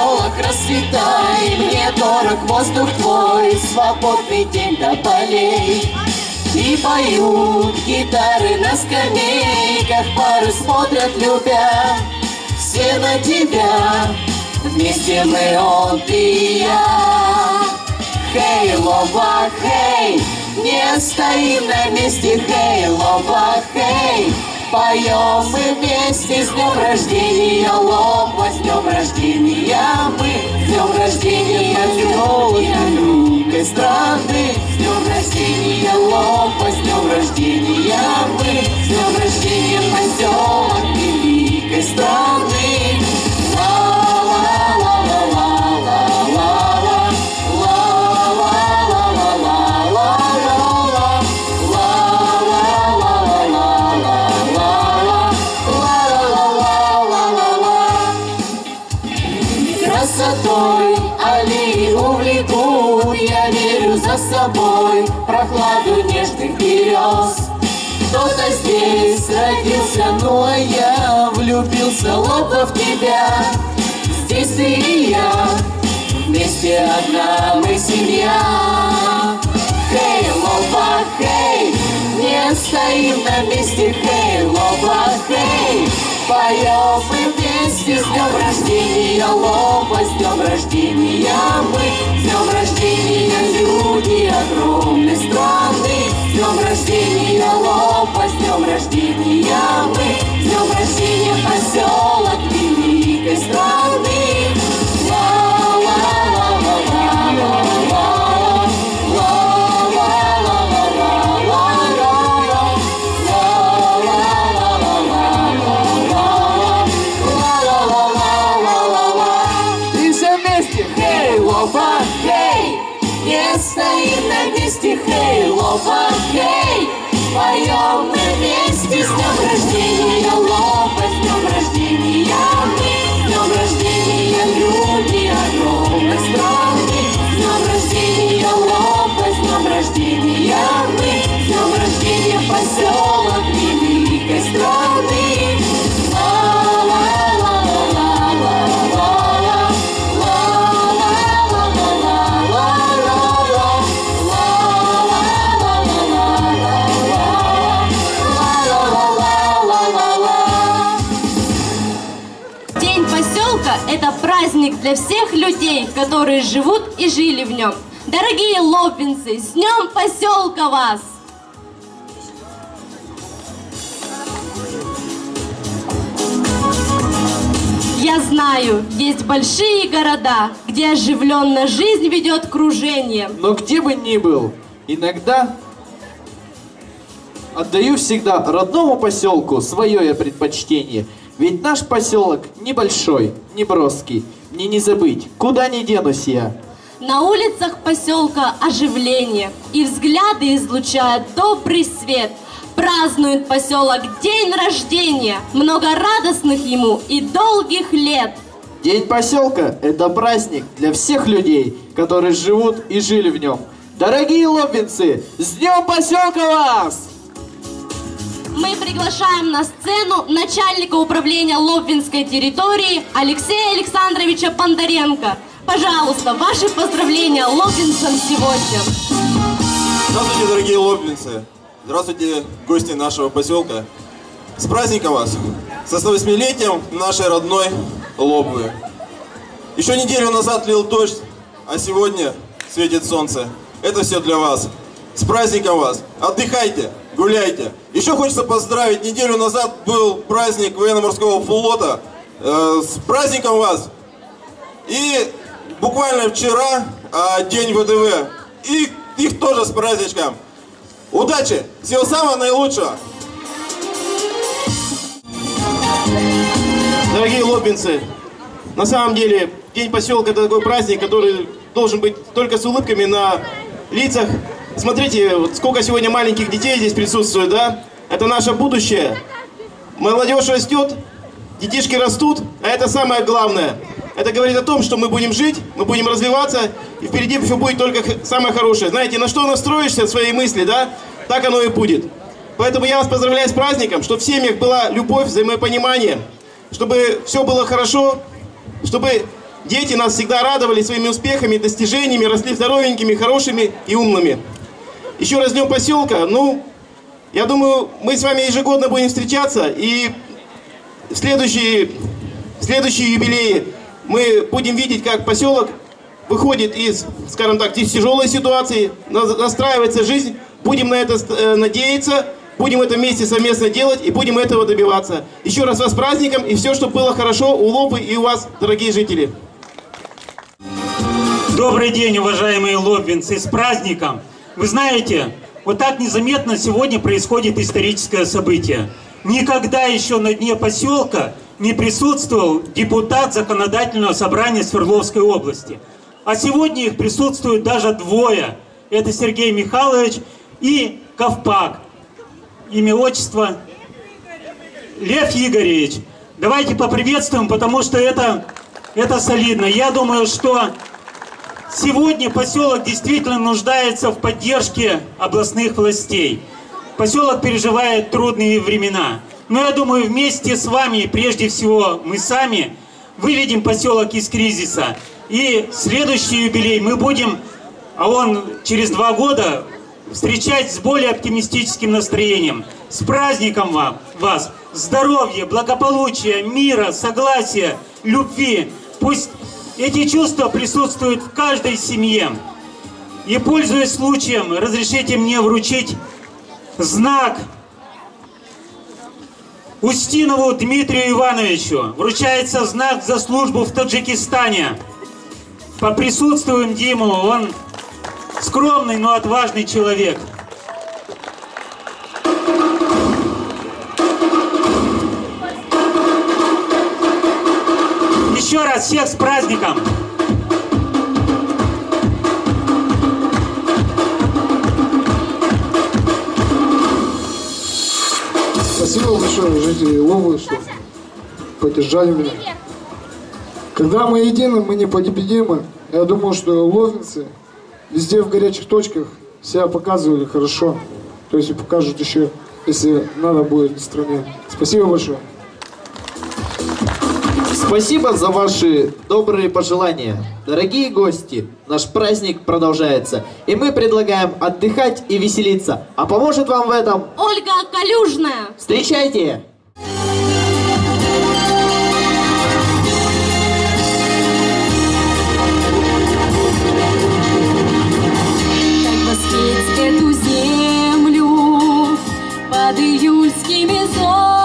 поселок расцветай Мне дорог воздух твой, свободный день до полей. И поют гитары на скамейках Пары смотрят, любя, все на тебя Вместе мы, он, ты и я. Хей, лоба, хей, не стоим на месте, хей, лоба, хей Поем мы вместе с днем рождения, лоба, с днем рождения мы, с днем рождения великой страны, с днем рождения, лоба, с днем рождения мы, с днем рождения поселок великой страны. Прохладу нежных берез. Кто-то здесь родился, а я влюбился лопа в тебя. Здесь ты и я, вместе одна мы семья. Хей, лопа, хей, не стоим на месте, хей, лопа, хей Поем мы вместе с днем рождения, лопа, с днем рождения мы, с днем рождения люди огромной страны, с днем рождения, лопа, с днем рождения мы, с днем рождения поселок великой страны. Для всех людей, которые живут и жили в нем. Дорогие лопинцы, с днем поселка вас! Я знаю, есть большие города, где оживленно жизнь ведет кружение. Но где бы ни был, иногда отдаю всегда родному поселку свое я предпочтение. Ведь наш поселок небольшой, не броский. Мне не забыть, куда не денусь я. На улицах поселка оживление, и взгляды излучают добрый свет. Празднует поселок день рождения, много радостных ему и долгих лет. День поселка – это праздник для всех людей, которые живут и жили в нем. Дорогие лобинцы, с днем поселка вас! Мы приглашаем на сцену начальника управления Лобвинской территории Алексея Александровича Бондаренко. Пожалуйста, ваши поздравления лобвинцам сегодня. Здравствуйте, дорогие лоббинцы! Здравствуйте, гости нашего поселка! С праздником вас! Со 108-летием нашей родной Лобвы! Еще неделю назад лил дождь, а сегодня светит солнце. Это все для вас. С праздником вас! Отдыхайте, гуляйте! Еще хочется поздравить, неделю назад был праздник военно-морского флота. Э, с праздником вас! И буквально вчера а, день ВДВ. И их тоже с праздничком. Удачи! Всего самого наилучшего! Дорогие лоббинцы, на самом деле День поселка это такой праздник, который должен быть только с улыбками на лицах. Смотрите, вот сколько сегодня маленьких детей здесь присутствует, да? Это наше будущее. Молодежь растет, детишки растут, а это самое главное. Это говорит о том, что мы будем жить, мы будем развиваться, и впереди все будет только самое хорошее. Знаете, на что настроишься свои мысли, да, так оно и будет. Поэтому я вас поздравляю с праздником, чтобы в семьях была любовь, взаимопонимание, чтобы все было хорошо, чтобы дети нас всегда радовали своими успехами, достижениями, росли здоровенькими, хорошими и умными. Еще раз Днем поселка. Ну, я думаю, мы с вами ежегодно будем встречаться, и в следующие, следующие юбилеи мы будем видеть, как поселок выходит из, скажем так, из тяжелой ситуации, на- настраивается жизнь. Будем на это э, надеяться, будем это вместе совместно делать и будем этого добиваться. Еще раз вас с праздником и все, чтобы было хорошо у Лопы и у вас, дорогие жители. Добрый день, уважаемые лоббинцы, с праздником! Вы знаете, вот так незаметно сегодня происходит историческое событие. Никогда еще на дне поселка не присутствовал депутат законодательного собрания Свердловской области. А сегодня их присутствует даже двое. Это Сергей Михайлович и Ковпак. Имя, отчество Лев Игоревич. Давайте поприветствуем, потому что это, это солидно. Я думаю, что Сегодня поселок действительно нуждается в поддержке областных властей. Поселок переживает трудные времена. Но я думаю, вместе с вами, прежде всего мы сами, выведем поселок из кризиса. И следующий юбилей мы будем, а он через два года, встречать с более оптимистическим настроением. С праздником вам, вас! Здоровья, благополучия, мира, согласия, любви. Пусть эти чувства присутствуют в каждой семье. И пользуясь случаем, разрешите мне вручить знак Устинову Дмитрию Ивановичу. Вручается знак за службу в Таджикистане. Поприсутствуем Диму, он скромный, но отважный человек. Еще раз всех с праздником! Спасибо большое, жители Ловы, что поддержали меня. Когда мы едины, мы непобедимы. Я думаю, что ловинцы везде в горячих точках себя показывали хорошо. То есть покажут еще, если надо будет в стране. Спасибо большое. Спасибо за ваши добрые пожелания. Дорогие гости, наш праздник продолжается, и мы предлагаем отдыхать и веселиться. А поможет вам в этом... Ольга Калюжная. Встречайте! Как воспеть эту землю под июльскими зорями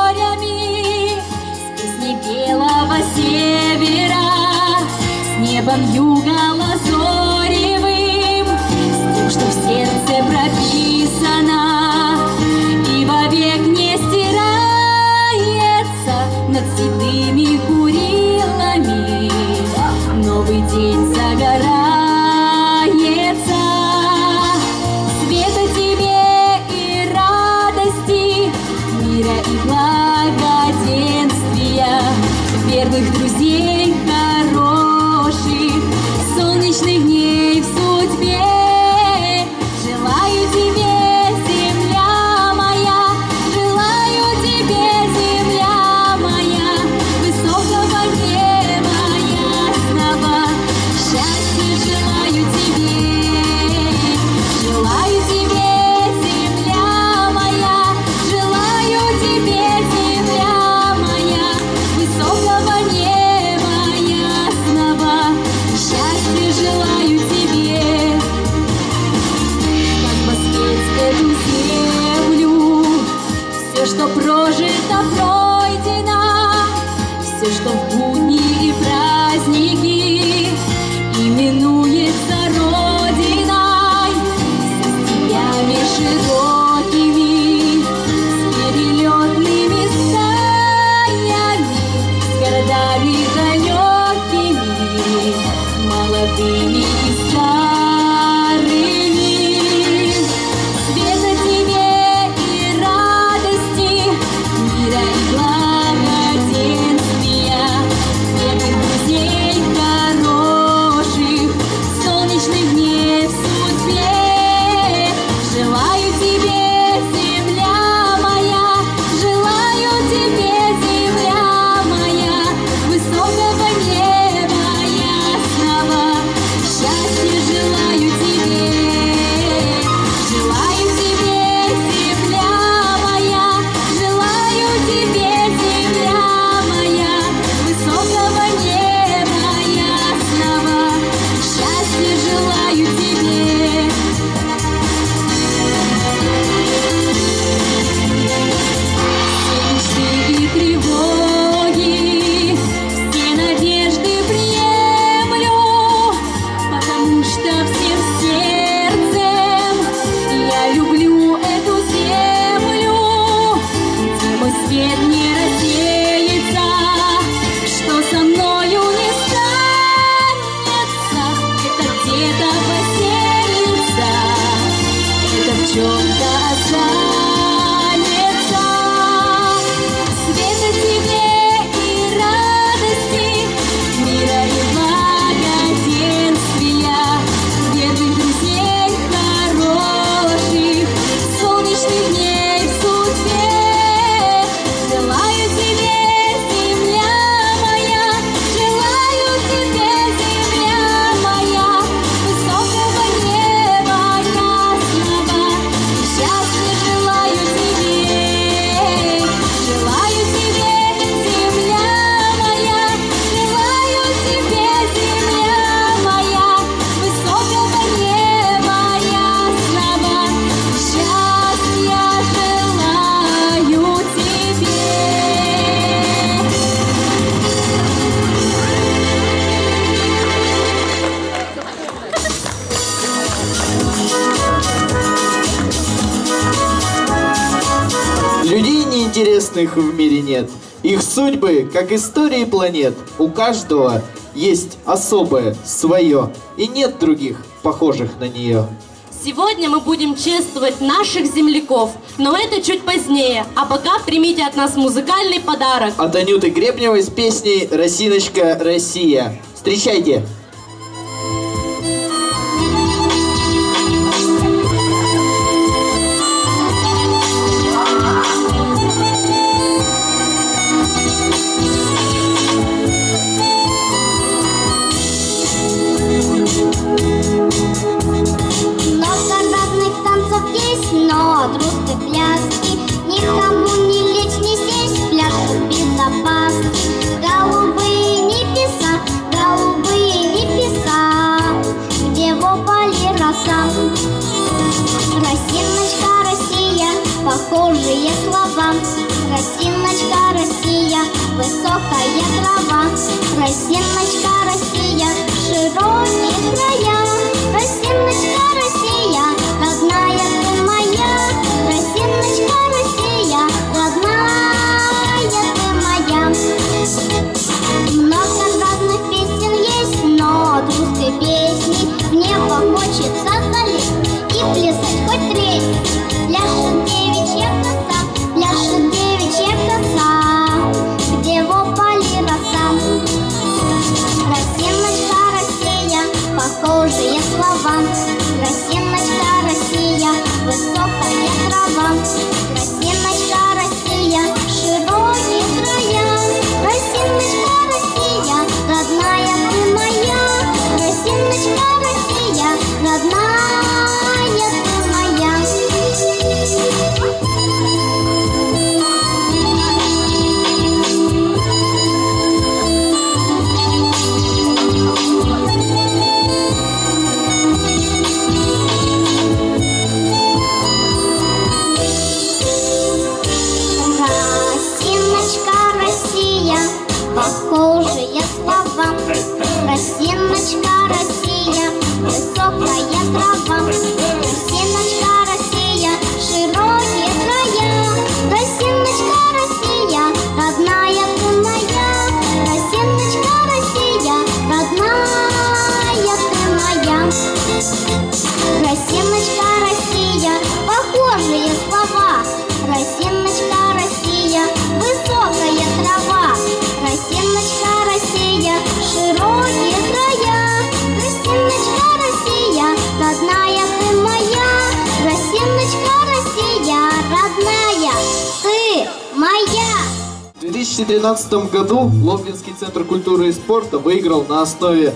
нет. Их судьбы, как истории планет, у каждого есть особое, свое, и нет других, похожих на нее. Сегодня мы будем чествовать наших земляков, но это чуть позднее. А пока примите от нас музыкальный подарок. От Анюты Гребневой с песней «Росиночка, Россия». Встречайте! 2013 году Лобвинский центр культуры и спорта выиграл на основе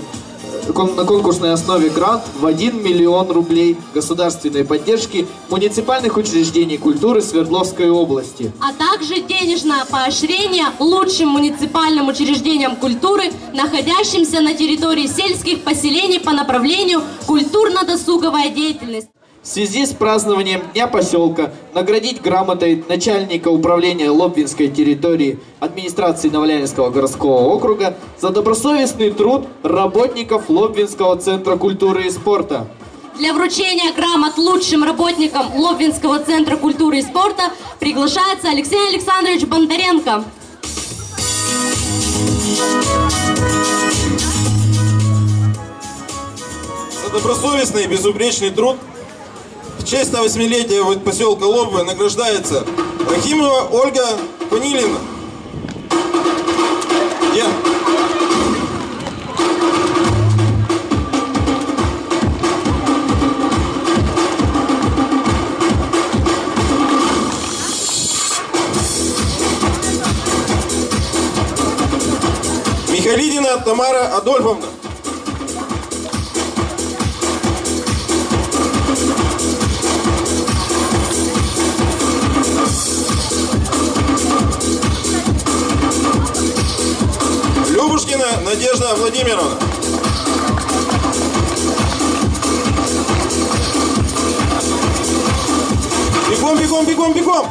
э, на конкурсной основе грант в 1 миллион рублей государственной поддержки муниципальных учреждений культуры Свердловской области. а также денежное поощрение лучшим муниципальным учреждениям культуры, находящимся на территории сельских поселений по направлению культурно-досуговая деятельность. В связи с празднованием Дня поселка наградить грамотой начальника управления Лобвинской территории администрации Новоляйнского городского округа за добросовестный труд работников Лобвинского центра культуры и спорта. Для вручения грамот лучшим работникам Лобвинского центра культуры и спорта приглашается Алексей Александрович Бондаренко. За добросовестный и безупречный труд в честь на восьмилетия вот поселка Лобвы награждается Рахимова Ольга Панилина. Я. Михалидина Тамара Адольфовна. Надежда Владимировна. Бегом, бегом, бегом, бегом.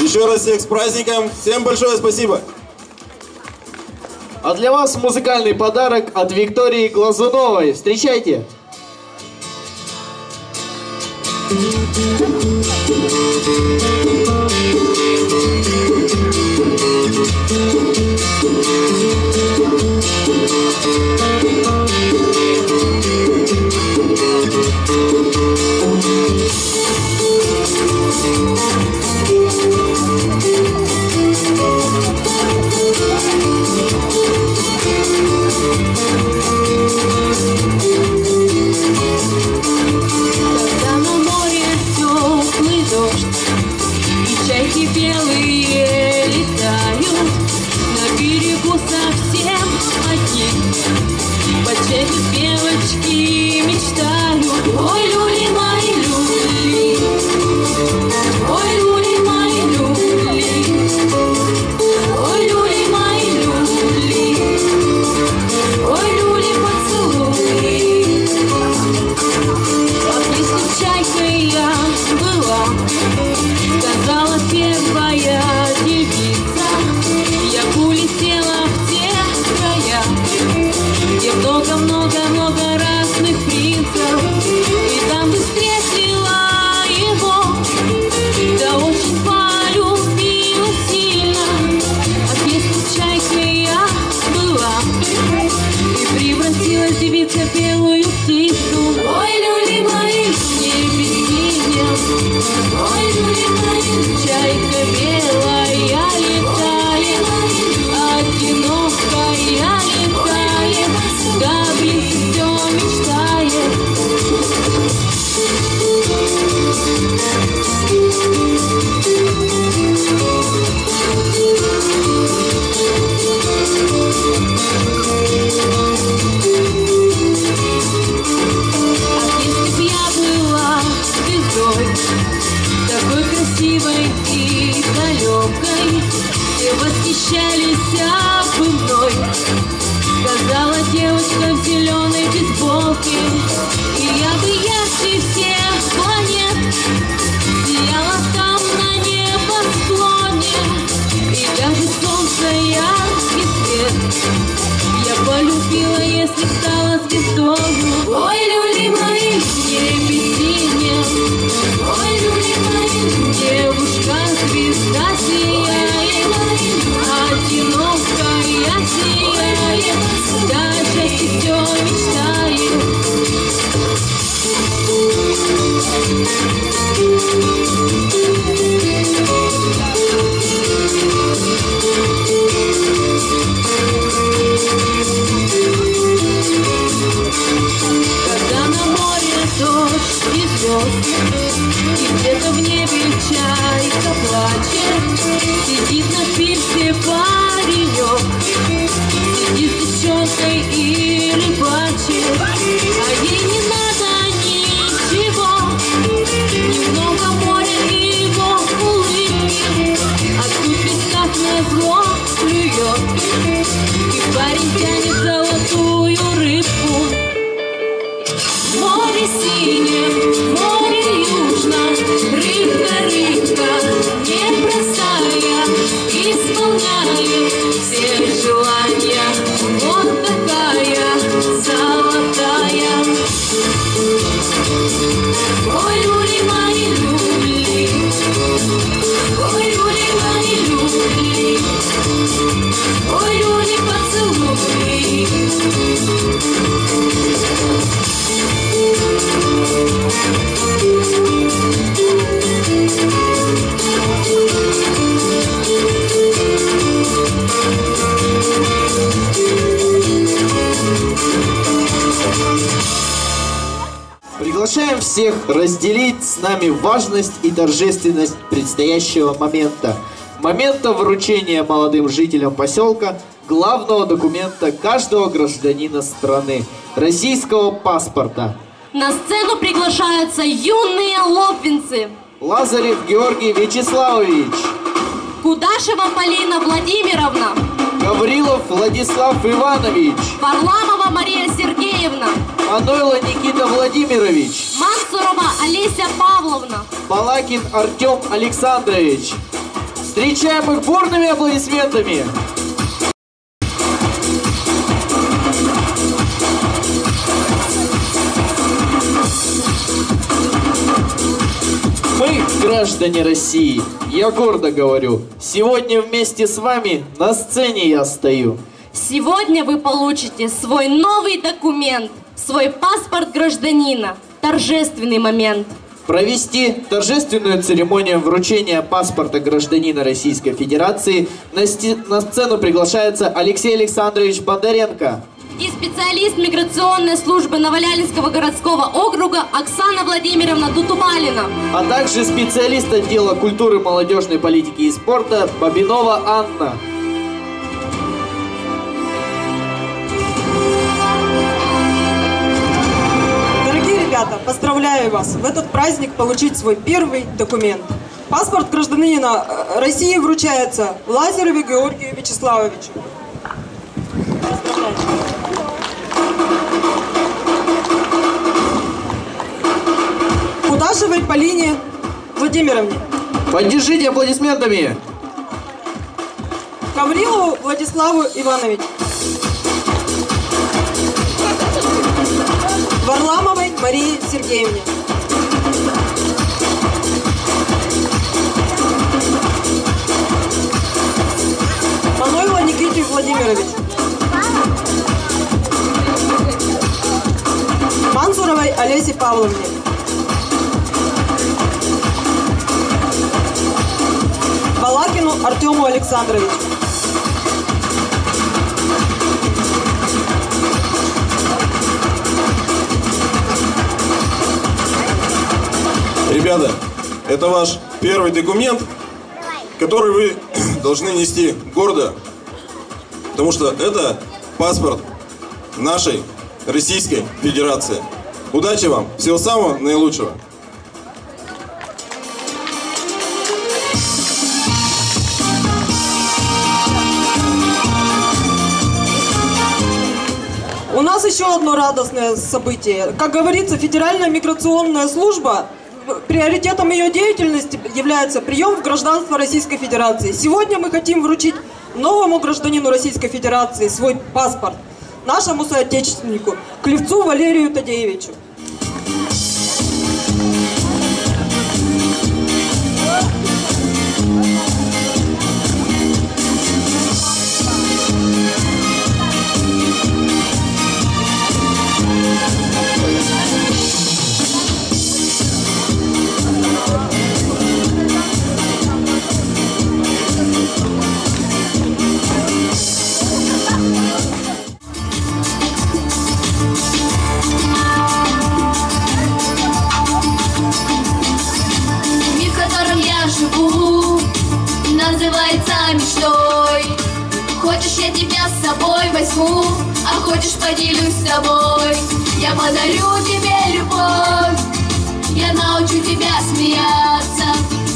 Еще раз всех с праздником. Всем большое спасибо. А для вас музыкальный подарок от Виктории Глазуновой. Встречайте! Thank Can разделить с нами важность и торжественность предстоящего момента. Момента вручения молодым жителям поселка главного документа каждого гражданина страны – российского паспорта. На сцену приглашаются юные лобвинцы. Лазарев Георгий Вячеславович. Кудашева Полина Владимировна. Гаврилов Владислав Иванович. Парламова Мария Сергеевна. Анойло Никита Владимирович. Мансурова Олеся Павловна. Балакин Артем Александрович. Встречаем их бурными аплодисментами. Мы, граждане России, я гордо говорю, сегодня вместе с вами на сцене я стою. Сегодня вы получите свой новый документ – свой паспорт гражданина. Торжественный момент. Провести торжественную церемонию вручения паспорта гражданина Российской Федерации на, на сцену приглашается Алексей Александрович Бондаренко. И специалист миграционной службы Новолялинского городского округа Оксана Владимировна Дутубалина. а также специалист отдела культуры, молодежной политики и спорта Бабинова Анна. Ребята, поздравляю вас в этот праздник получить свой первый документ. Паспорт гражданина э, России вручается Лазареву Георгию Вячеславовичу. Кудашевой Полине Владимировне. Поддержите аплодисментами. Гаврилову Владиславу Ивановичу. Варламовой Марии Сергеевне. Манойло Никите Владимирович. Мансуровой Олесе Павловне. Балакину Артему Александровичу. Ребята, это ваш первый документ, который вы должны нести гордо, потому что это паспорт нашей Российской Федерации. Удачи вам, всего самого наилучшего. У нас еще одно радостное событие. Как говорится, Федеральная миграционная служба, приоритетом ее деятельности является прием в гражданство Российской Федерации. Сегодня мы хотим вручить новому гражданину Российской Федерации свой паспорт, нашему соотечественнику, Клевцу Валерию Тадеевичу. Возьму, а хочешь, поделюсь с тобой. Я подарю тебе любовь, я научу тебя смеяться.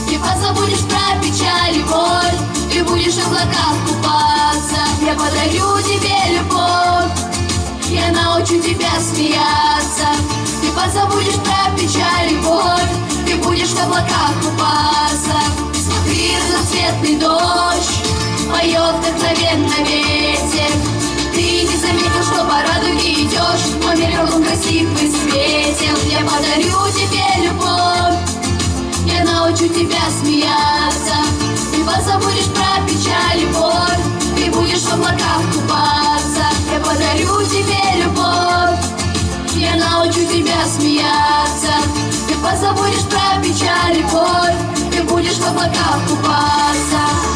Ты позабудешь про печаль и боль, ты будешь в облаках купаться. Я подарю тебе любовь, я научу тебя смеяться. Ты позабудешь про печаль и боль. Ты будешь в облаках купаться. Смотри, разноцветный дождь Поет вдохновенно ветер Ты не заметил, что по радуге идешь. Но мир кругом красивый светил Я подарю тебе любовь. Я научу тебя смеяться. Ты позабудешь про печаль и боль. Ты будешь в облаках купаться. Я подарю тебе любовь. Я научу тебя смеяться. Ты позабудешь про печаль и боль. Ты будешь в облаках купаться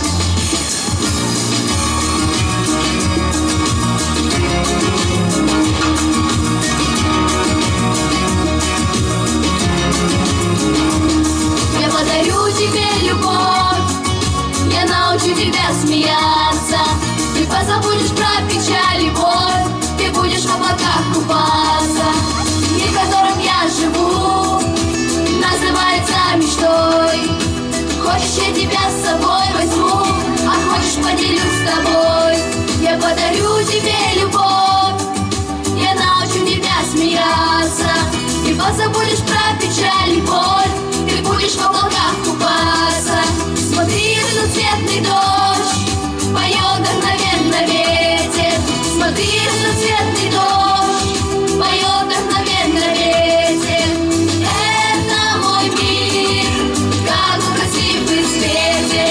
тебе любовь. Я научу тебя смеяться. Ты позабудешь про печаль и боль. Ты будешь в облаках купаться. Мир, в котором я живу Называется мечтой. Хочешь, я тебя с собой возьму? А хочешь, поделюсь с тобой? Я подарю тебе любовь. Я научу тебя смеяться. Ты позабудешь про печаль и будешь в облаках купаться. Смотри, разноцветный дождь, поет вдохновенно ветер. Смотри, разноцветный дождь, поет вдохновенно ветер. Это мой мир, как он красив и светел.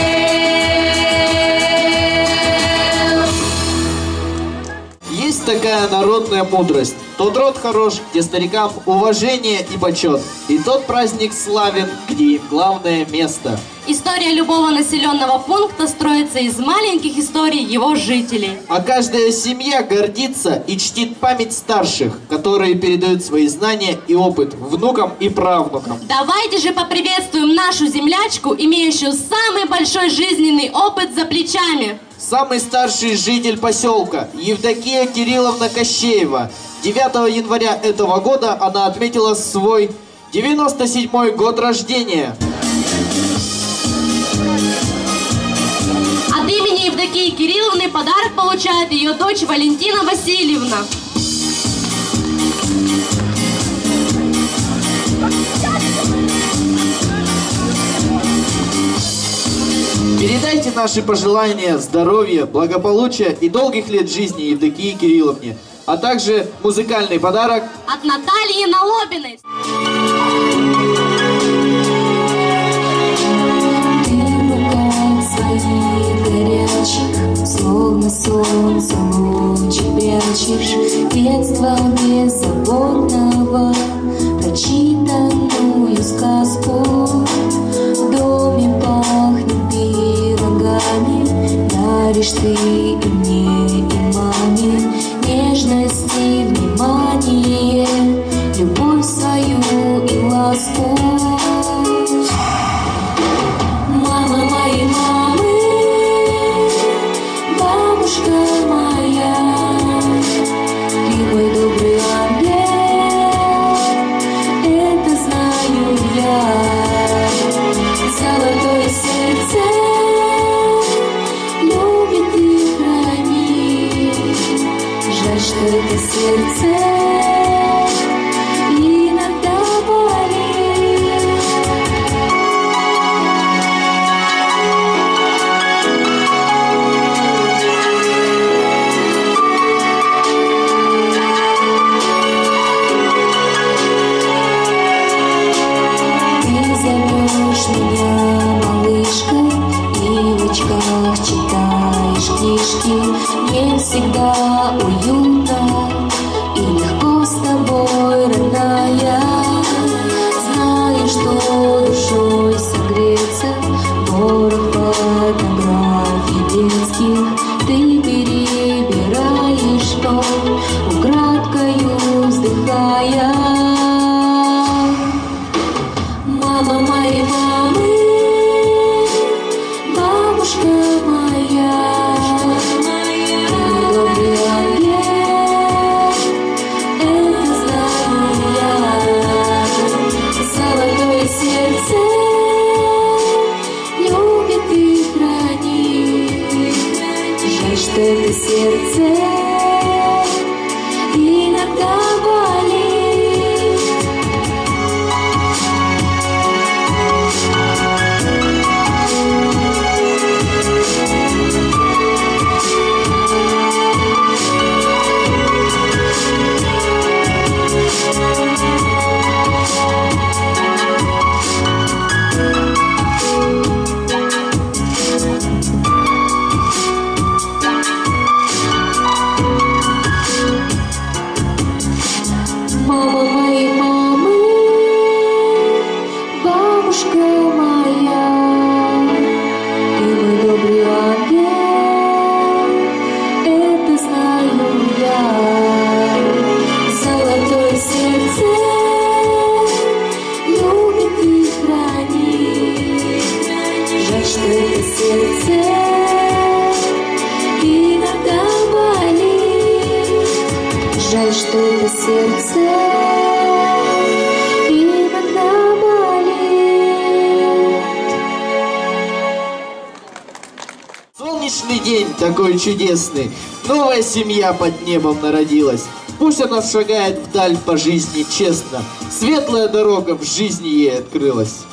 Есть такая народная мудрость тот род хорош, где старикам уважение и почет. И тот праздник славен, где им главное место. История любого населенного пункта строится из маленьких историй его жителей. А каждая семья гордится и чтит память старших, которые передают свои знания и опыт внукам и правнукам. Давайте же поприветствуем нашу землячку, имеющую самый большой жизненный опыт за плечами. Самый старший житель поселка Евдокия Кирилловна Кощеева. 9 января этого года она отметила свой 97-й год рождения. От имени Евдокии Кирилловны подарок получает ее дочь Валентина Васильевна. Передайте наши пожелания здоровья, благополучия и долгих лет жизни Евдокии Кирилловне, а также музыкальный подарок От Натальи Налобиной. Горячих, Словно солнце лучи прячешь Детства беззаботного, Прочитанную сказку. В доме пахнет пирогами, Даришь ты и мне, Нежность Чудесный. Новая семья под небом народилась. Пусть она шагает вдаль по жизни честно. Светлая дорога в жизни ей открылась.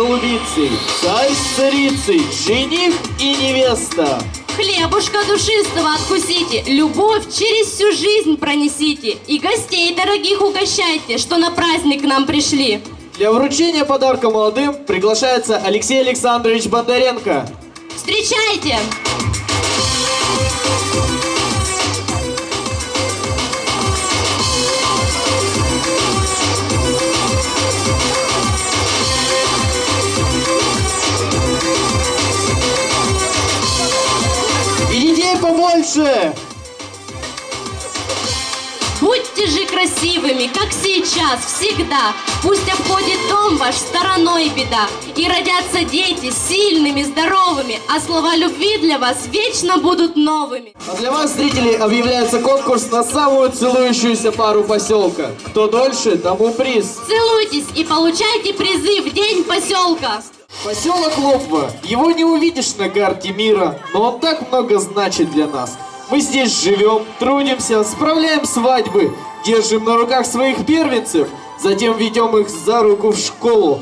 Голубицей, царь с царицей, жених и невеста. Хлебушка душистого откусите, любовь через всю жизнь пронесите. И гостей дорогих угощайте, что на праздник к нам пришли. Для вручения подарка молодым приглашается Алексей Александрович Бондаренко. Встречайте! Побольше! Будьте же красивыми, как сейчас, всегда. Пусть обходит дом ваш стороной беда. И родятся дети сильными, здоровыми, а слова любви для вас вечно будут новыми. А для вас, зрители, объявляется конкурс на самую целующуюся пару поселка. Кто дольше, тому приз. Целуйтесь и получайте призы в день поселка. Поселок Лопва. Его не увидишь на карте мира, но он так много значит для нас. Мы здесь живем, трудимся, справляем свадьбы, держим на руках своих первенцев, затем ведем их за руку в школу.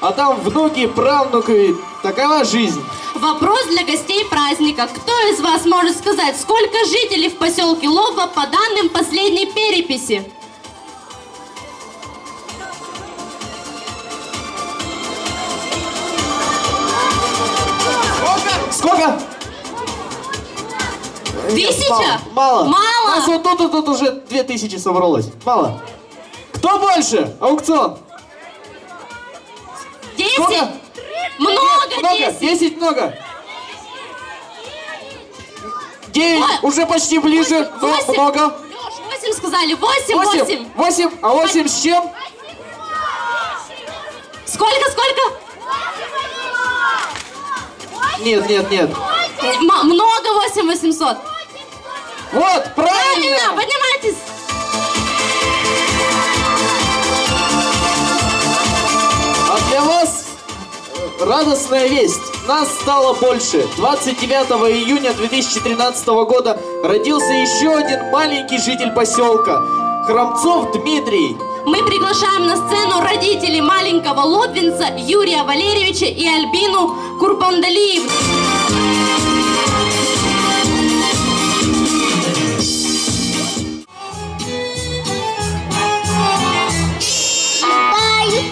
А там внуки, правнуки, такова жизнь. Вопрос для гостей праздника. Кто из вас может сказать, сколько жителей в поселке Лобва по данным последней переписи? Сколько? Нет, Тысяча? Мало. Мало? У нас вот тут, тут уже две тысячи собралось. Мало. Кто больше? Аукцион. Десять? Сколько? Много, много. десять. Десять много. Девять. Уже почти ближе. Но Восемь. Много. Восемь сказали. Восемь, Восемь. восемь. Восемь. А восемь с чем? Сколько, сколько? Нет, нет, нет. М- много восемь восемьсот. Вот, Правильно, правильно. поднимайтесь. А для вас э, радостная весть. Нас стало больше. 29 июня 2013 года родился еще один маленький житель поселка. Храмцов Дмитрий. Мы приглашаем на сцену родителей маленького лобвинца Юрия Валерьевича и Альбину Курбандалиев.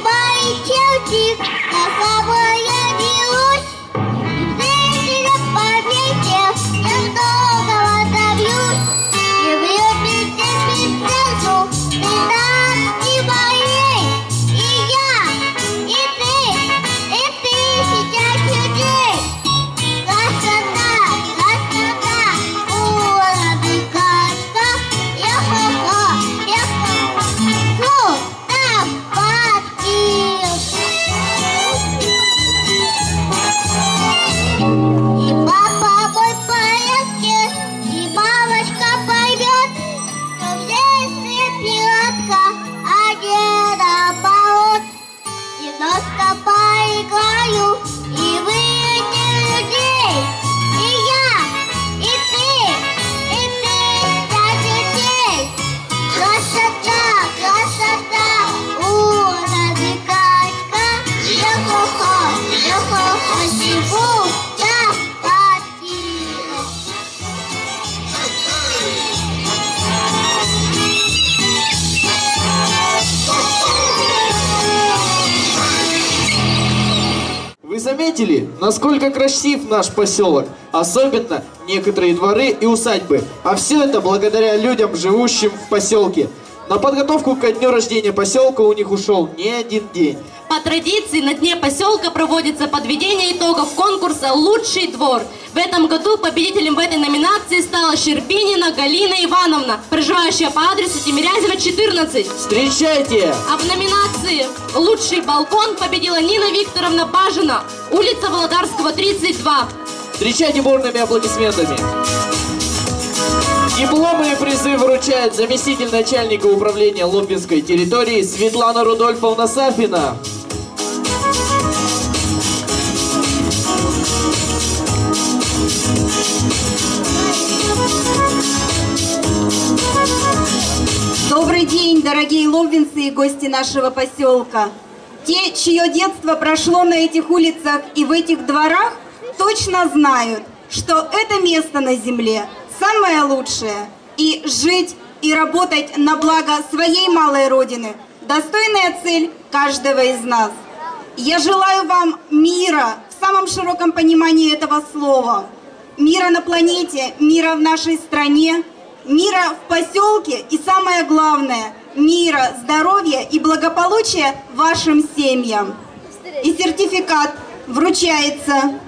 Пою, челчик, заметили, насколько красив наш поселок? Особенно некоторые дворы и усадьбы. А все это благодаря людям, живущим в поселке. На подготовку ко дню рождения поселка у них ушел не один день. По традиции на дне поселка проводится подведение итогов конкурса «Лучший двор». В этом году победителем в этой номинации стала Щербинина Галина Ивановна, проживающая по адресу Тимирязева, 14. Встречайте! А в номинации «Лучший балкон» победила Нина Викторовна Бажина, улица Володарского, 32. Встречайте бурными аплодисментами. Дипломы и призы вручает заместитель начальника управления Лоббинской территории Светлана Рудольфовна Сафина. Добрый день, дорогие лобвинцы и гости нашего поселка. Те, чье детство прошло на этих улицах и в этих дворах, точно знают, что это место на земле самое лучшее. И жить и работать на благо своей малой родины – достойная цель каждого из нас. Я желаю вам мира в самом широком понимании этого слова. Мира на планете, мира в нашей стране, мира в поселке и самое главное – мира, здоровья и благополучия вашим семьям. И сертификат вручается,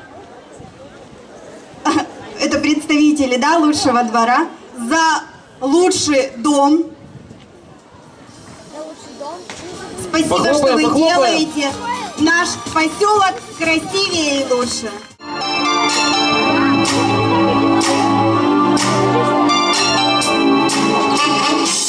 это представители да, лучшего двора, за лучший дом. Спасибо, что Похлопаем, вы похлопаем. делаете наш поселок красивее и лучше. Лето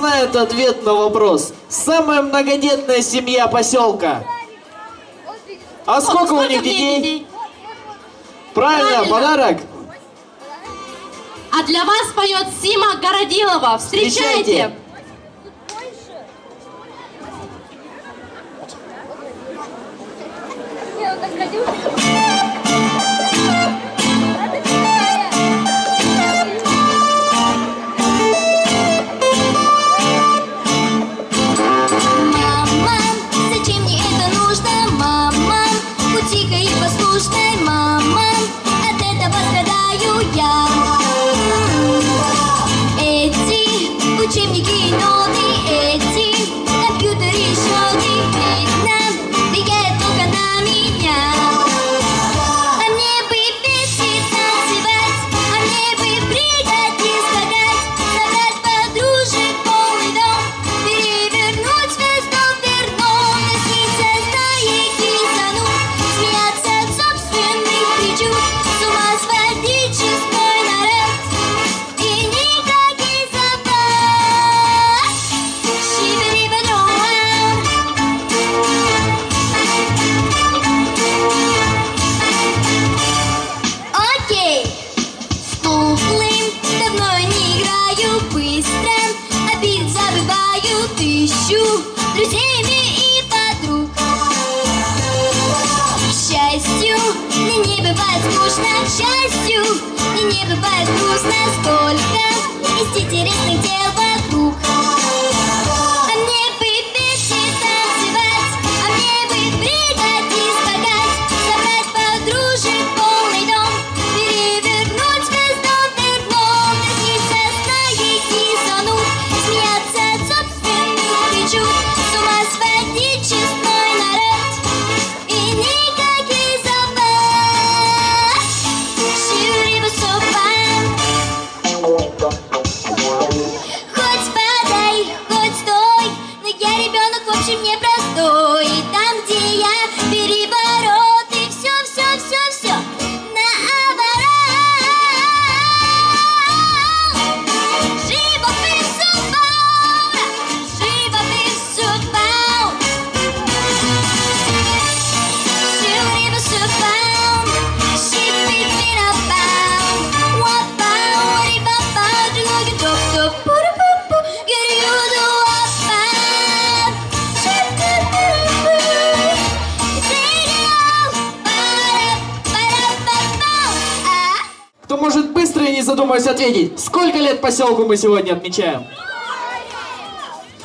Знает ответ на вопрос? Самая многодетная семья поселка. А сколько у них детей? Правильно, Правильно. подарок. А для вас поет Сима Городилова. Встречайте! Встречайте. Не бывает грустно столько поселку мы сегодня отмечаем?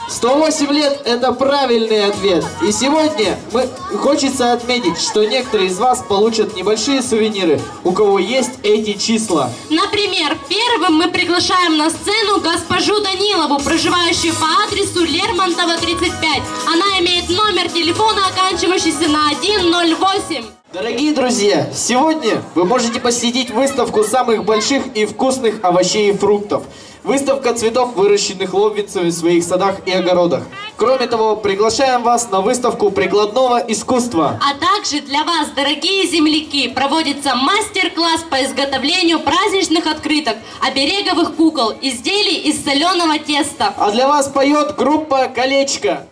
108 лет – это правильный ответ. И сегодня мы, хочется отметить, что некоторые из вас получат небольшие сувениры, у кого есть эти числа. Например, первым мы приглашаем на сцену госпожу Данилову, проживающую по адресу Лермонтова, 35. Она имеет номер телефона, оканчивающийся на 108. Дорогие друзья, сегодня вы можете посетить выставку самых больших и вкусных овощей и фруктов. Выставка цветов, выращенных ловвинцами в своих садах и огородах. Кроме того, приглашаем вас на выставку прикладного искусства. А также для вас, дорогие земляки, проводится мастер-класс по изготовлению праздничных открыток, обереговых кукол, изделий из соленого теста. А для вас поет группа «Колечко».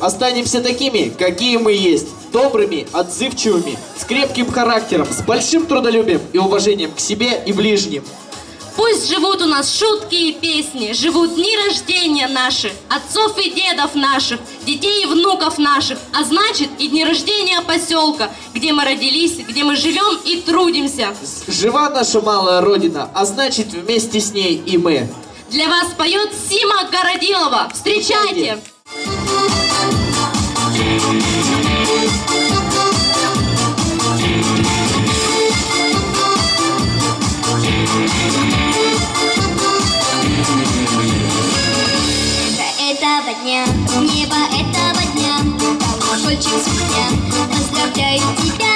Останемся такими, какие мы есть. Добрыми, отзывчивыми, с крепким характером, с большим трудолюбием и уважением к себе и ближним. Пусть живут у нас шутки и песни, живут дни рождения наши, отцов и дедов наших, детей и внуков наших, а значит и дни рождения поселка, где мы родились, где мы живем и трудимся. Жива наша малая родина, а значит вместе с ней и мы. Для вас поет Сима Городилова. Встречайте! тебя, поздравляю тебя.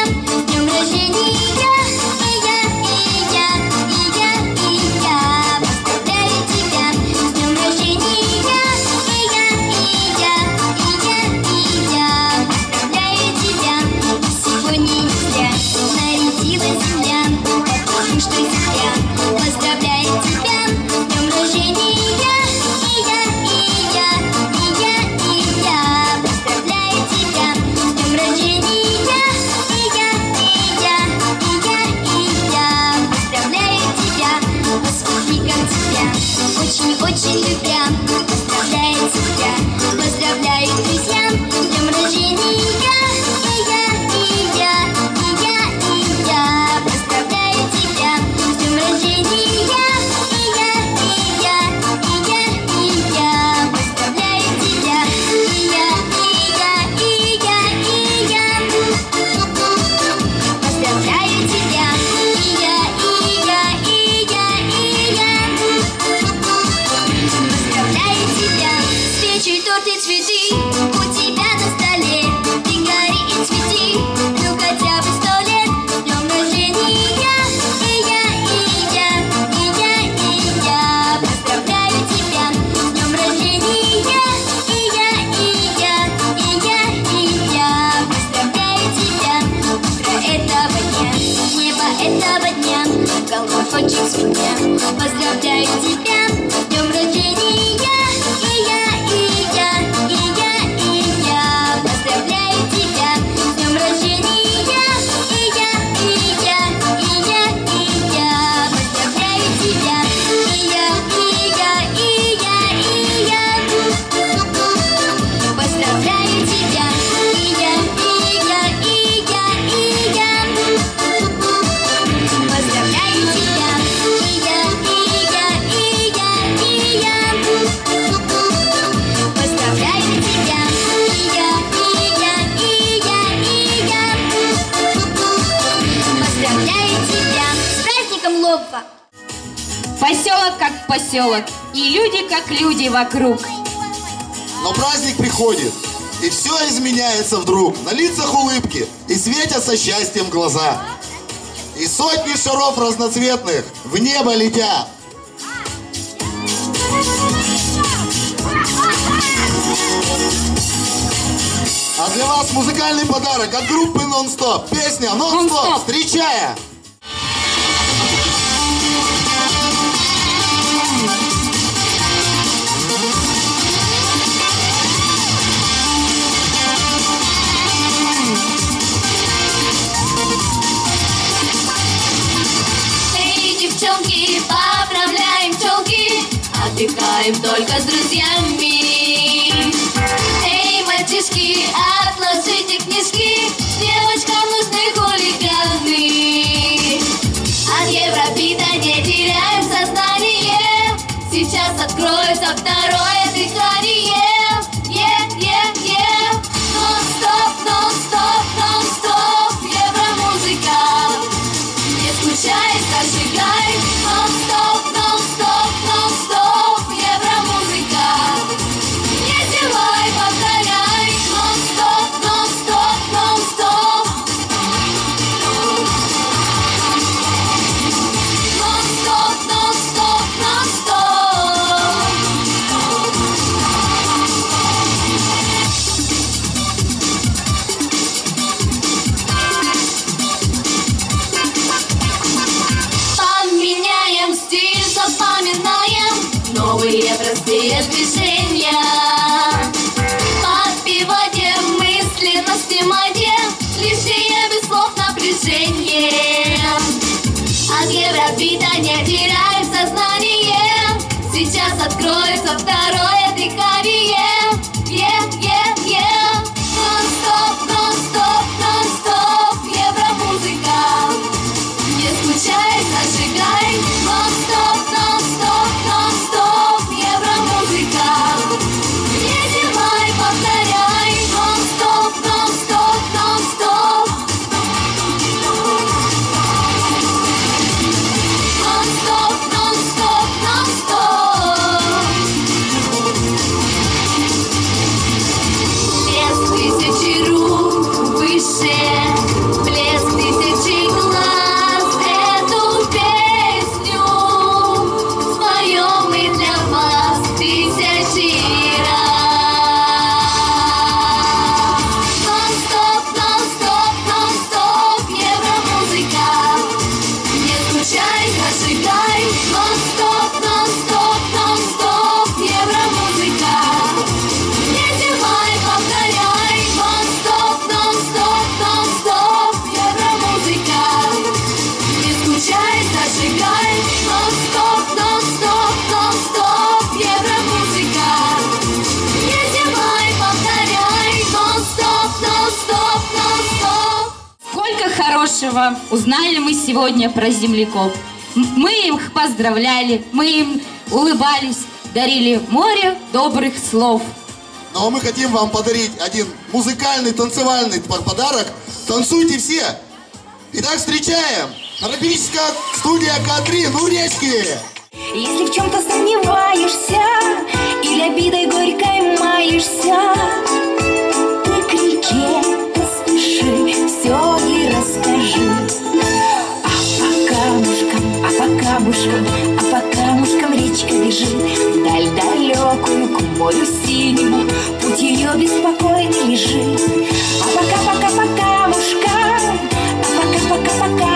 глаза. И сотни шаров разноцветных в небо летят. А для вас музыкальный подарок от группы «Нон-стоп». Песня «Нон-стоп». Встречая! отдыхаем только с друзьями. Эй, мальчишки, отложите книжки, девочкам нужны хулиганы. От Европита не теряем сознание, сейчас откроется второе дыхание. Хорошего узнали мы сегодня про земляков. Мы их поздравляли, мы им улыбались, дарили море добрых слов. Но мы хотим вам подарить один музыкальный, танцевальный подарок. Танцуйте все! Итак, встречаем! Парапическая студия Катрин Уречки! Если в чем-то сомневаешься Или обидой горькой маешься Ты к реке поспеши, все и расскажи А по камушкам, а по камушкам, а по камушкам речка бежит Вдаль далекую, к морю синему Путь ее беспокойно лежит. А пока-пока по камушкам А пока-пока по камушкам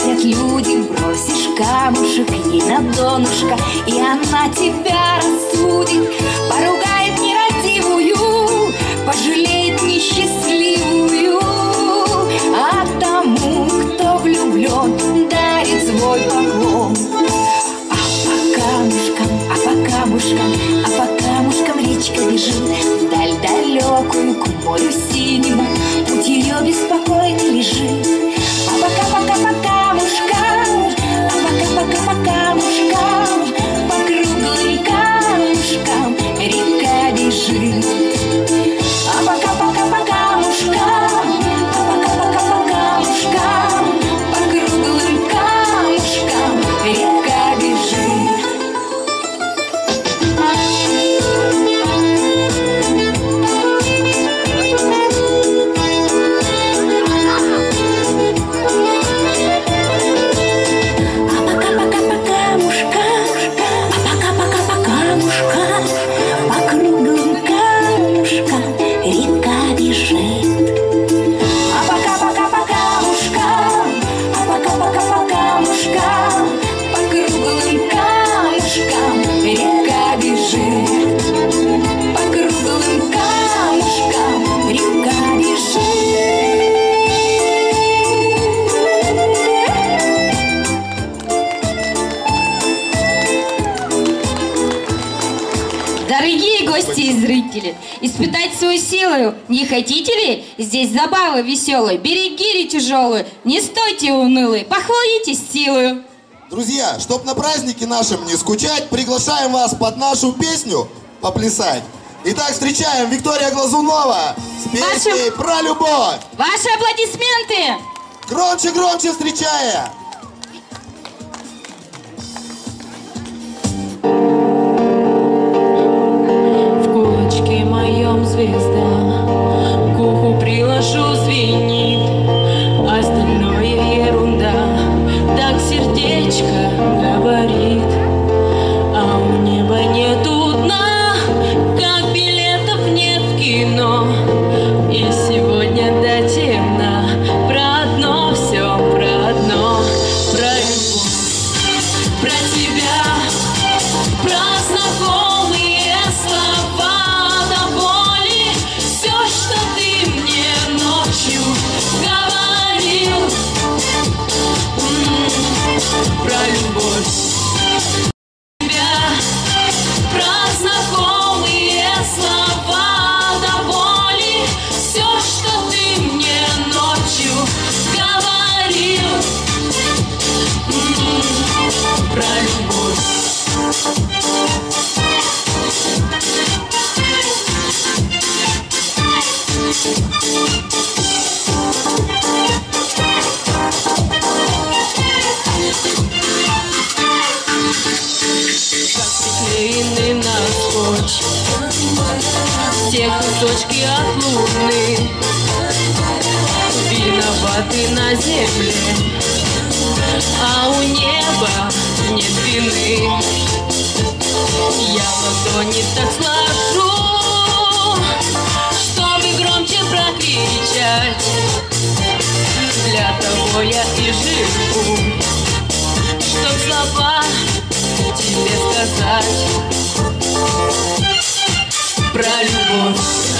смотрят люди Бросишь камушек ей на донышко И она тебя рассудит Поругает нерадивую Пожалеет несчастливую. А тому, кто влюблен Дарит свой поклон. А по камушкам, а по камушкам А по камушкам речка бежит Вдаль далекую, к морю синему Путь ее беспокойно не хотите ли? Здесь забавы веселые, береги тяжелую, не стойте унылые, похвалитесь силою. Друзья, чтоб на празднике нашем не скучать, приглашаем вас под нашу песню поплясать. Итак, встречаем Виктория Глазунова с песней про любовь. Ваши аплодисменты! Громче, громче встречая! В кулачке моем звезда луны Виноваты на земле А у неба нет вины. Я ладони так сложу Чтобы громче прокричать. Для того я и живу Чтоб слова тебе сказать. Про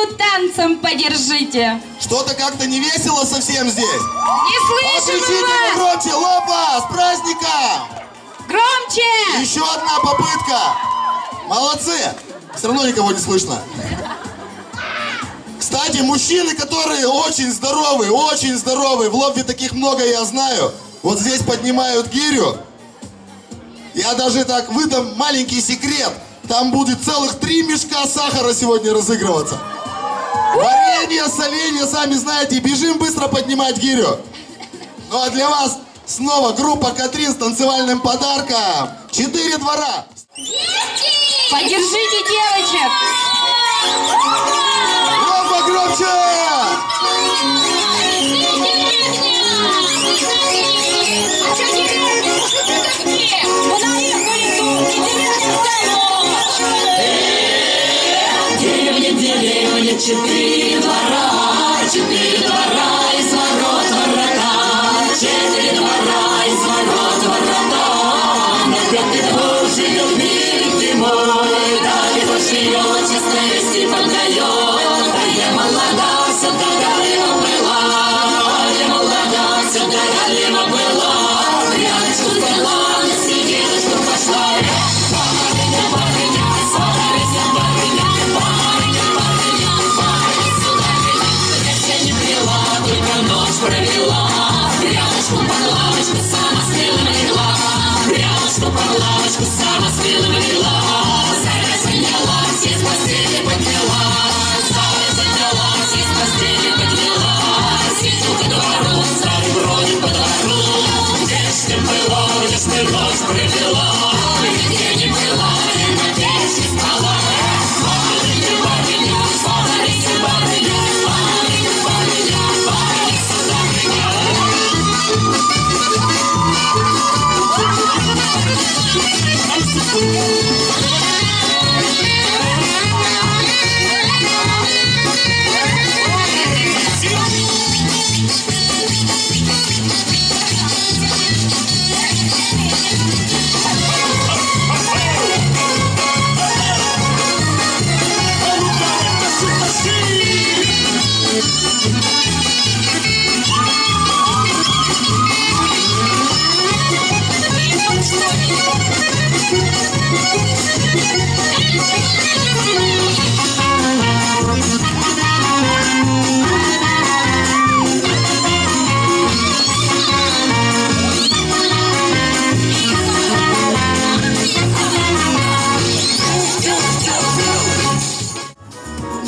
песню танцем подержите. Что-то как-то не весело совсем здесь. Не слышим Покричите вас! громче, Лопа, с праздником! Громче! Еще одна попытка. Молодцы. Все равно никого не слышно. Кстати, мужчины, которые очень здоровые, очень здоровые, в лобби таких много я знаю, вот здесь поднимают гирю. Я даже так выдам маленький секрет. Там будет целых три мешка сахара сегодня разыгрываться. Варенье, соленье, сами знаете, бежим быстро поднимать гирю. Ну а для вас снова группа Катрин с танцевальным подарком. Четыре двора. Поддержите девочек! Громко, громче! Деревня, четыре двора, четыре двора из ворот ворота, четыре двора из ворот лавочку сама смело легла. Зая занялась, из постели поднялась. Зая занялась, из постели поднялась. Иду ко двору, старый бродит по двору. Где ж ты была, где ж ты ночь провела?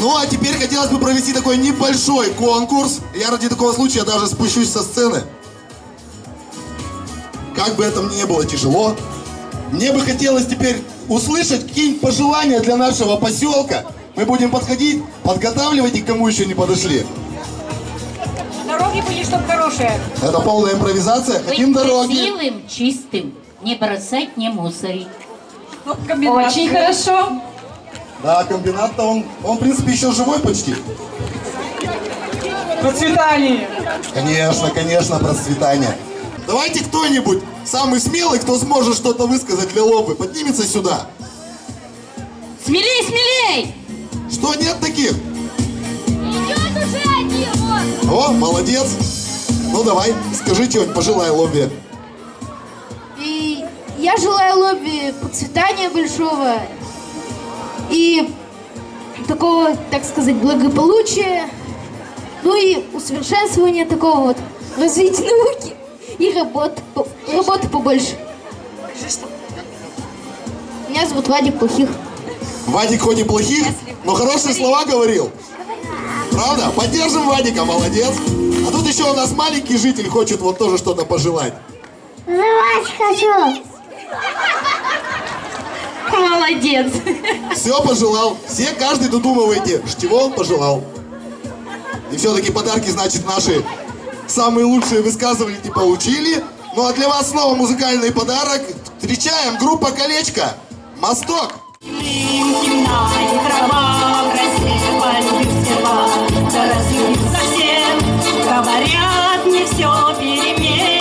Ну а теперь хотелось бы провести такой небольшой конкурс. Я ради такого случая даже спущусь со сцены. Как бы это мне не было тяжело, мне бы хотелось теперь услышать какие-нибудь пожелания для нашего поселка. Мы будем подходить, подготавливайте, к кому еще не подошли. Дороги были, чтобы хорошие. Это полная импровизация. Хотим Быть дороги. красивым, чистым, не бросать, не мусорить. Очень хорошо. Да, комбинат-то он, он, в принципе, еще живой почти. Процветание. Конечно, конечно, процветание. Давайте кто-нибудь, самый смелый, кто сможет что-то высказать для лобы, поднимется сюда. Смелей, смелей! Что, нет таких? Идет уже один, вот. О, молодец. Ну давай, скажи что-нибудь, пожелай лобби. И я желаю лобби процветания большого и такого, так сказать, благополучия, ну и усовершенствования такого вот развития науки и работы, по- работы побольше. Меня зовут Вадик Плохих. Вадик хоть и плохих, но хорошие слова говорил. Правда? Поддержим Вадика, молодец. А тут еще у нас маленький житель хочет вот тоже что-то пожелать. Жевать хочу. Молодец. Все пожелал. Все, каждый додумывайте, чего он пожелал. И все-таки подарки, значит, наши самые лучшие высказывания не получили. Ну а для вас снова музыкальный подарок. Встречаем группа «Колечко». Мосток. Говорят, не все переменится,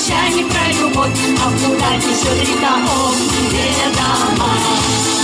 обещаний про любовь, а куда река, ох, неведомо. Ветер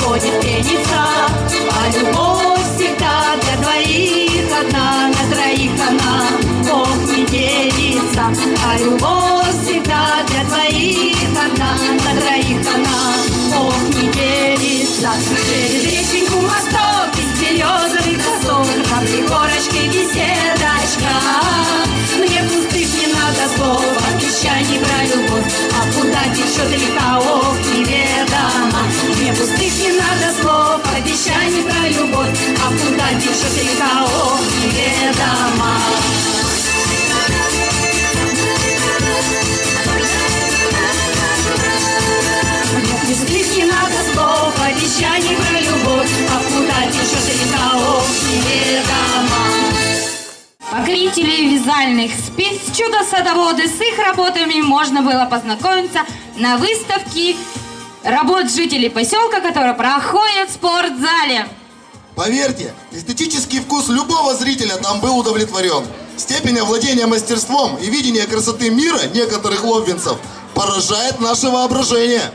ходит пеница А любовь всегда для двоих одна На троих она, ох, не делится. А любовь всегда для двоих одна На троих она, ох, не делится. Через реченьку мосток из березовых косок На пригорочке беседочка Мне пустых не надо слов, обещаний про любовь. А куда течет река, ох, неведомо Мне пустых не надо слов, обещаний про любовь. А куда ох, неведомо. Мне пустых не надо слов, обещаний про любовь. А куда течет река, ох, неведомо. Покорители вязальных спиц, чудо-садоводы, с их работами можно было познакомиться на выставке работ жителей поселка, которая проходит в спортзале. Поверьте, эстетический вкус любого зрителя там был удовлетворен. Степень овладения мастерством и видение красоты мира некоторых ловвинцев поражает наше воображение.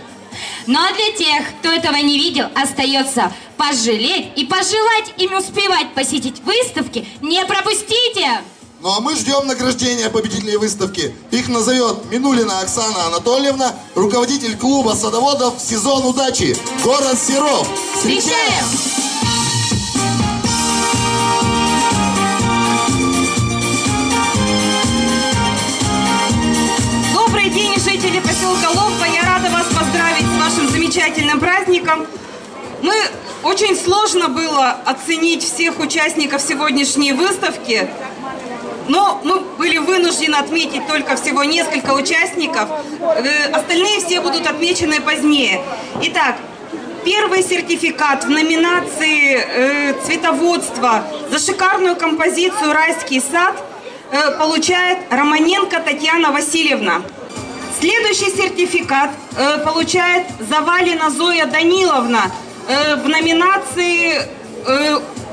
Ну а для тех, кто этого не видел, остается пожалеть и пожелать им успевать посетить выставки. Не пропустите! Ну а мы ждем награждения победителей выставки. Их назовет Минулина Оксана Анатольевна, руководитель клуба садоводов «Сезон удачи», город Серов. Встречаем! Добрый день, жители поселка Ловка. Я рада вас поздравить с вашим замечательным праздником. Мы очень сложно было оценить всех участников сегодняшней выставки, но мы были вынуждены отметить только всего несколько участников. Э, Остальные все будут отмечены позднее. Итак, первый сертификат в номинации э, цветоводство за шикарную композицию «Райский сад» э, получает Романенко Татьяна Васильевна. Следующий сертификат получает Завалина Зоя Даниловна в номинации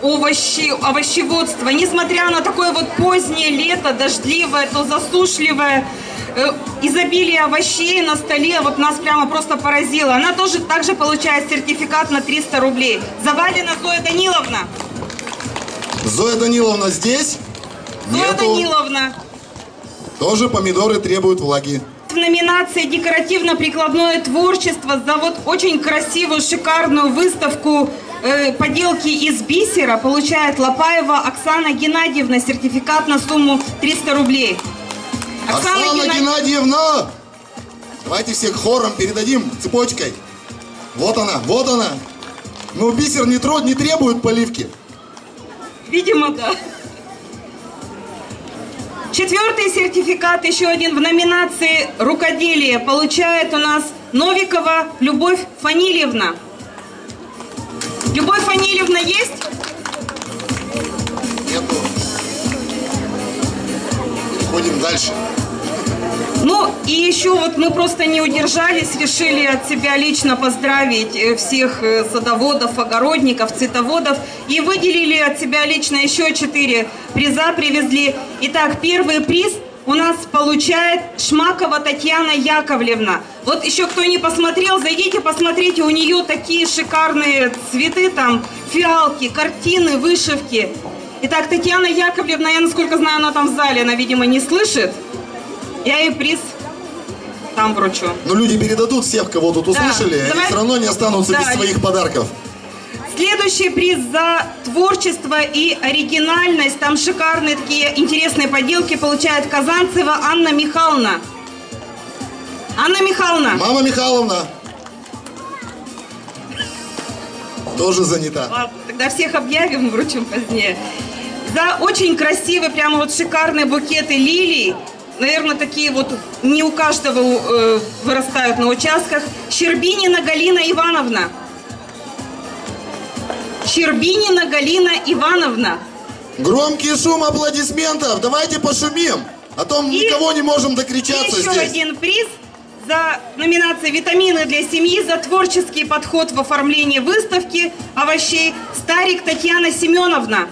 овощи, овощеводство. Несмотря на такое вот позднее лето, дождливое, то засушливое, э, изобилие овощей на столе вот нас прямо просто поразило. Она тоже также получает сертификат на 300 рублей. Завалина Зоя Даниловна. Зоя Даниловна здесь? Зоя Нету. Даниловна. Тоже помидоры требуют влаги. В номинации «Декоративно-прикладное творчество» за вот очень красивую, шикарную выставку э, поделки из бисера получает Лопаева Оксана Геннадьевна сертификат на сумму 300 рублей. Оксана, Геннадь- Геннадьевна! Давайте всех хором передадим цепочкой. Вот она, вот она. Ну, бисер не, тро- не требует поливки. Видимо, да. Четвертый сертификат, еще один в номинации «Рукоделие» получает у нас Новикова Любовь Фанильевна. Любовь Фанильевна есть? Нету. Переходим дальше. Ну и еще вот мы просто не удержались, решили от себя лично поздравить э, всех э, садоводов, огородников, цветоводов и выделили от себя лично еще четыре приза, привезли. Итак, первый приз у нас получает Шмакова Татьяна Яковлевна. Вот еще кто не посмотрел, зайдите, посмотрите, у нее такие шикарные цветы, там фиалки, картины, вышивки. Итак, Татьяна Яковлевна, я насколько знаю, она там в зале, она, видимо, не слышит. Я ей приз там вручу. Но люди передадут всех, кого тут Да, услышали, и они давай- все равно не останутся Да, без своих подарков. Следующий приз за творчество и оригинальность. Там шикарные такие интересные поделки получает Казанцева Анна Михайловна. Анна Михайловна. Мама Михайловна. Тоже занята. Ладно, тогда всех объявим, вручим позднее. За очень красивые, прямо вот шикарные букеты лилий. Наверное, такие вот не у каждого э, вырастают на участках. Щербинина Галина Ивановна. Щербинина Галина Ивановна. Громкий шум аплодисментов. Давайте пошумим. А то мы никого не можем докричаться еще здесь. один приз за номинацией «Витамины для семьи» за творческий подход в оформлении выставки овощей Старик Татьяна Семеновна.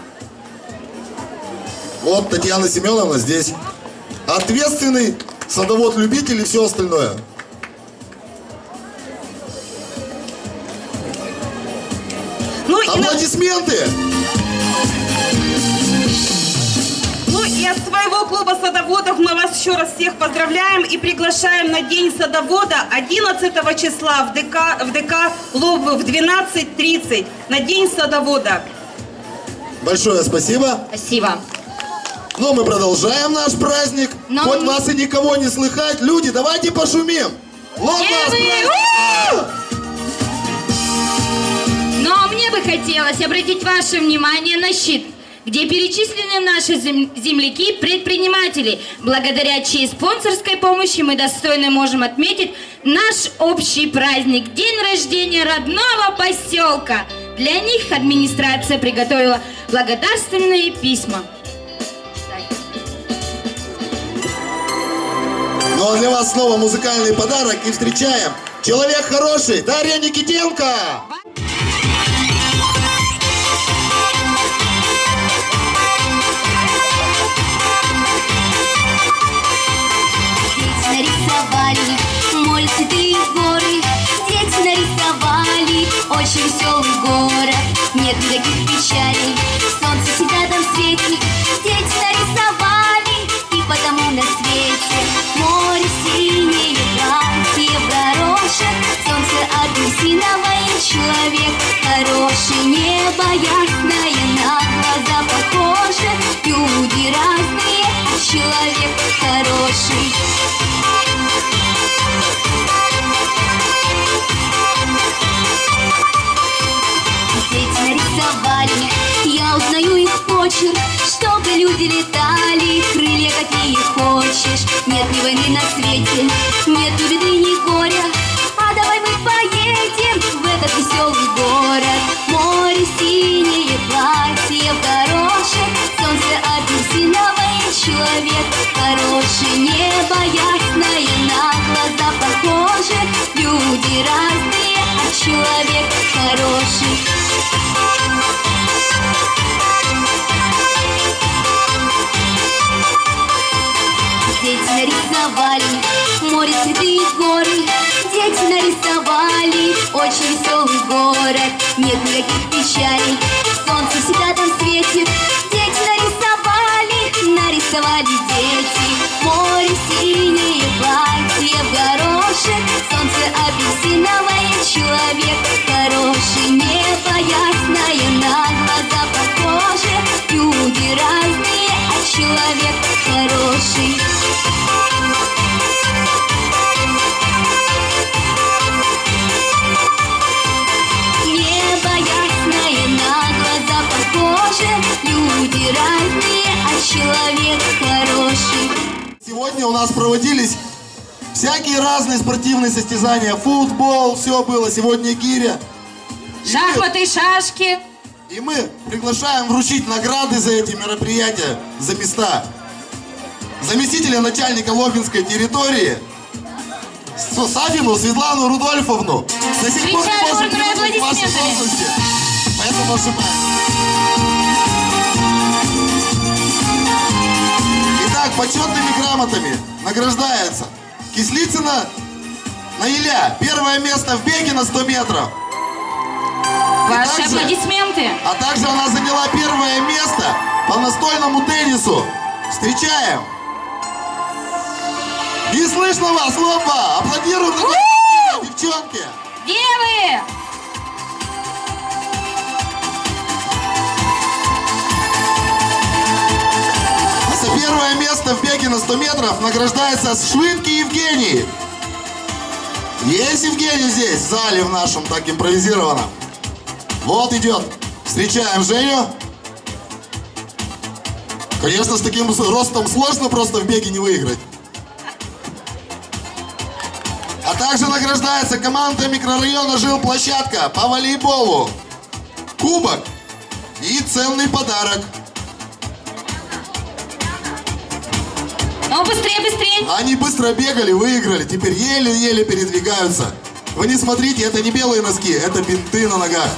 Вот Татьяна Семеновна здесь. Ответственный садовод-любитель и все остальное. Аплодисменты! Ну и от своего клуба садоводов мы вас еще раз всех поздравляем и приглашаем на День садовода 11 числа в ДК, в ДК Лобы в 12.30 на День садовода. Большое спасибо. Спасибо. Ну, мы продолжаем наш праздник. Но- Хоть вас и никого не слыхать. Люди, давайте пошумим. Ловно с праздником! Но мне бы хотелось обратить ваше внимание на щит, где перечислены наши зем- земляки-предприниматели, благодаря чьей спонсорской помощи мы достойно можем отметить наш общий праздник – День рождения родного поселка. Для них администрация приготовила благодарственные письма. Ну, а для вас снова музыкальный подарок. И встречаем Человек хороший, Дарья Никитенко. Очень веселый город. Нет никаких печалей, солнце всегда там светит. Дети нарисовали, и потому на свете море синее, платье в горошек. Солнце апельсиновое, человек хороший, небо ясное, на глаза похоже. Их почерк, чтобы люди летали, крылья какие хочешь. Нет ни войны на свете, нет ни беды, ни горя. А давай мы поедем в этот веселый город. Море синее, платье в горошек, солнце апельсиновое, человек хороший, небо ясное, на глаза похоже. Люди разные, а человек хороший. дети нарисовали. Море, цветы и горы Дети нарисовали. Очень веселый город Нет никаких печалей. Солнце всегда там светит Дети нарисовали. Нарисовали дети. Море синее, платье в горошек. Солнце апельсиновое, человек хороший. Небо ясное, на глаза похоже. Люди разные хороший. Небо ясное, на глаза похоже, люди разные, а человек хороший. Сегодня у нас проводились всякие разные спортивные состязания. Футбол, все было. Сегодня гиря. Шахматы, шашки. И мы приглашаем вручить награды за эти мероприятия, за места. Заместителя начальника Лобинской территории Сафину Светлану Рудольфовну. До сих пор не можем привыкнуть к вашей аплодисментами. должности. Поэтому ошибаемся. Итак, почетными грамотами награждается Кислицына Наиля. Первое место в беге на 100 метров. Ваши также- аплодисменты. А также она заняла первое место по настольному теннису. Встречаем. Не слышно вас, Лопа! Аплодируем, девчонки! Где вы? А за первое место в беге на 100 метров награждается Швидкий Евгений. Есть Евгений здесь, в зале в нашем, так импровизированном? Вот идет. Встречаем Женю. Конечно, с таким ростом сложно просто в беге не выиграть. А также награждается команда микрорайона «Жилплощадка» по волейболу. Кубок и ценный подарок. Ну, быстрее, быстрее. Они быстро бегали, выиграли, теперь еле-еле передвигаются. Вы не смотрите, это не белые носки, это бинты на ногах.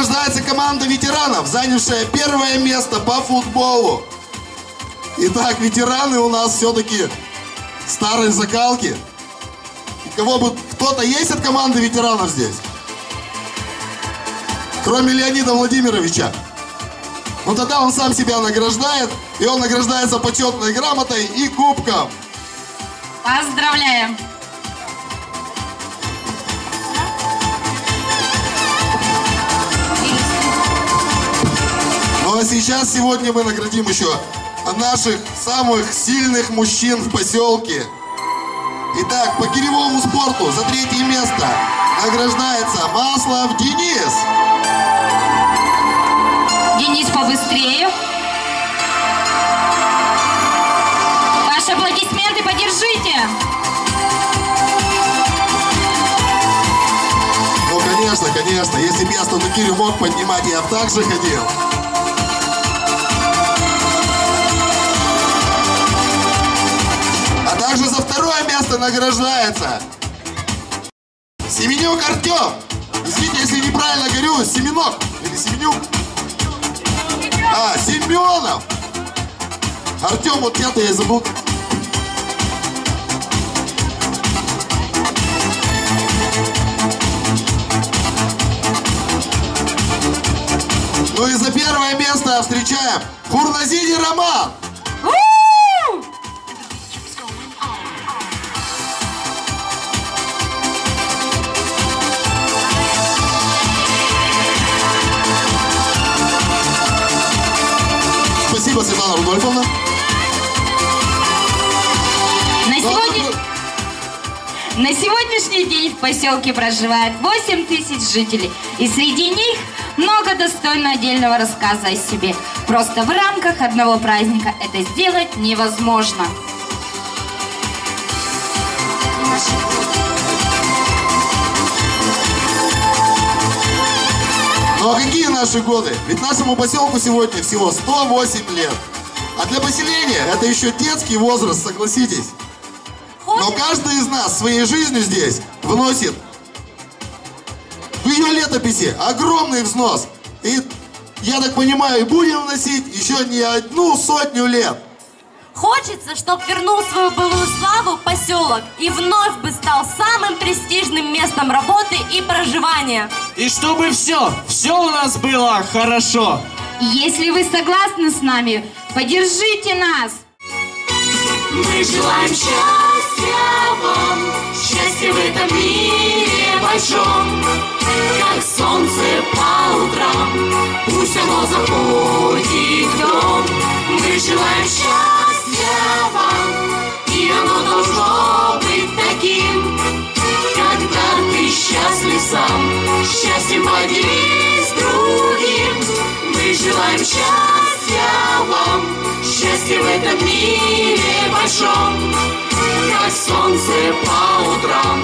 Награждается команда ветеранов, занявшая первое место по футболу. Итак, ветераны у нас все-таки старой закалки. Кого бы кто-то есть от команды ветеранов здесь? Кроме Леонида Владимировича. Ну тогда он сам себя награждает, и он награждается почетной грамотой и кубком. Поздравляем. Ну а сейчас, сегодня мы наградим еще наших самых сильных мужчин в поселке. Итак, по киревому спорту за третье место награждается Маслов Денис. Денис, побыстрее. Ваши аплодисменты поддержите. Ну, конечно, конечно. Если бы я статукирю мог поднимать, я бы так же ходил. Место награждается Семенюк Артем. Извините, если неправильно говорю, Семенок или Семенюк. А, Семенов. Артем, вот я-то я забыл. Ну и за первое место встречаем Хурназиди Роман. Спасибо, Светлана Рудольфовна. На сегодня... На сегодняшний день в поселке проживает 8 тысяч жителей, и среди них много достойно отдельного рассказа о себе. Просто в рамках одного праздника это сделать невозможно. Ну а какие наши годы? Ведь нашему поселку сегодня всего 108 лет. А для поселения это еще детский возраст, согласитесь. Но каждый из нас своей жизнью здесь вносит в ее летописи огромный взнос. И, я так понимаю, будем вносить еще не одну сотню лет. Хочется, чтоб вернул свою былую славу поселок и вновь бы стал самым престижным местом работы и проживания. И чтобы все, все у нас было хорошо. Если вы согласны с нами, поддержите нас. Мы желаем счастья счастья вам, счастье в этом мире большом, как солнце по утрам, пусть оно заходит в дом. Мы желаем счастья вам, и оно должно быть таким, когда ты счастлив сам, счастьем поделись другим. Мы желаем счастья вам, счастье в этом мире большом, как солнце по утрам,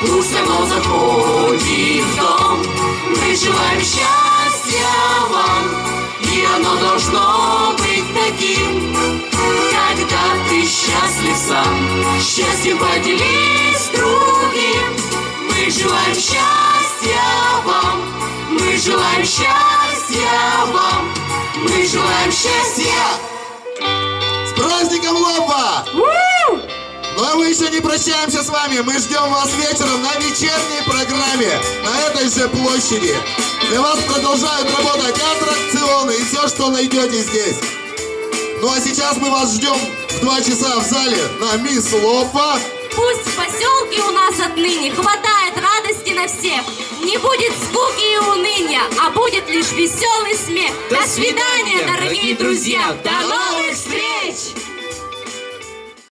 пусть оно заходит в дом. Мы желаем счастья вам, и оно должно быть таким, когда ты счастлив сам, счастьем поделись с другим. Мы желаем счастья вам, мы желаем счастья вам, мы желаем счастья. С праздником Лопа! Ну а мы еще не прощаемся с вами. Мы ждем вас вечером на вечерней программе на этой же площади. Для вас продолжают работать аттракционы и все, что найдете здесь. Ну а сейчас мы вас ждем в 2 часа в зале на Мисс Лопа. Пусть в поселке у нас отныне хватает радости на всех. Не будет скуки и уныния, а будет лишь веселый смех. До свидания, дорогие друзья! До новых встреч!